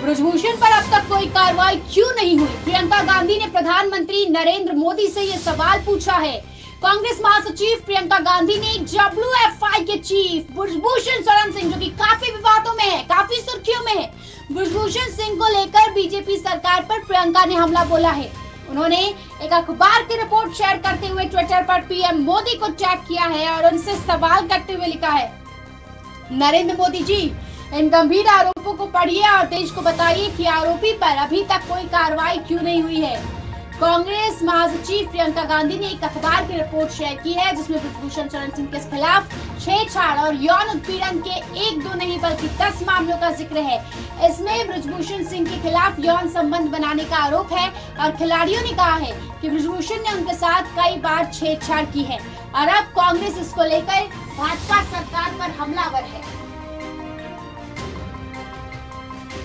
ब्रजभूषण पर अब तक कोई कार्रवाई क्यों नहीं हुई? प्रियंका गांधी ने प्रधानमंत्री नरेंद्र मोदी से ये सवाल पूछा है। कांग्रेस महासचिव प्रियंका गांधी ने डब्ल्यू के चीफ ब्रजभूषण शरण सिंह, जो कि काफ़ी विवादों में है, काफ़ी सुर्खियों में है, ब्रजभूषण सिंह को लेकर बीजेपी सरकार पर प्रियंका ने हमला बोला है। उन्होंने एक अखबार की रिपोर्ट शेयर करते हुए ट्विटर पर पीएम मोदी को टैग किया है और उनसे सवाल करते हुए लिखा है, नरेंद्र मोदी जी इन गंभीर आरोपों को पढ़िए और देश को बताइए कि आरोपी पर अभी तक कोई कार्रवाई क्यों नहीं हुई है। कांग्रेस महासचिव प्रियंका गांधी ने एक अखबार की रिपोर्ट शेयर की है, जिसमें ब्रजभूषण चरण सिंह के खिलाफ छेड़छाड़ और यौन उत्पीड़न के एक दो नहीं बल्कि दस मामलों का ज़िक्र है। इसमें ब्रजभूषण सिंह के खिलाफ यौन संबंध बनाने का आरोप है और खिलाड़ियों ने कहा है कि ब्रजभूषण ने उनके साथ कई बार छेड़छाड़ की है और अब कांग्रेस इसको लेकर भाजपा सरकार पर हमलावर है।